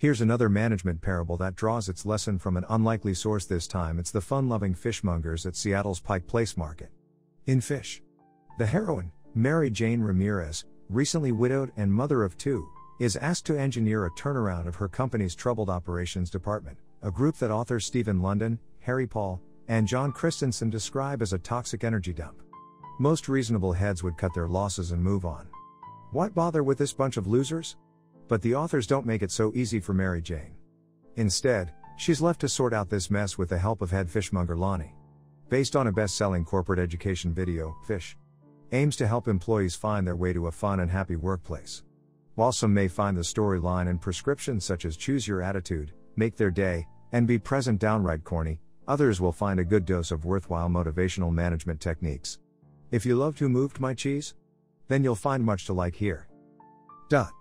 Here's another management parable that draws its lesson from an unlikely source this time it's the fun loving fishmongers at Seattle's Pike Place Market. In Fish. The heroine, Mary Jane Ramirez, recently widowed and mother of two, is asked to engineer a turnaround of her company's troubled operations department, a group that authors Stephen Lundin, Harry Paul, and John Christensen describe as a toxic energy dump. Most reasonable heads would cut their losses and move on. Why bother with this bunch of losers? But the authors don't make it so easy for Mary Jane. Instead, she's left to sort out this mess with the help of head fishmonger Lonnie. Based on a best selling corporate education video, Fish aims to help employees find their way to a fun and happy workplace. While some may find the storyline and prescriptions such as choose your attitude, make their day, and be present downright corny, others will find a good dose of worthwhile motivational management techniques. If you loved Who Moved My Cheese? Then you'll find much to like here. Dot.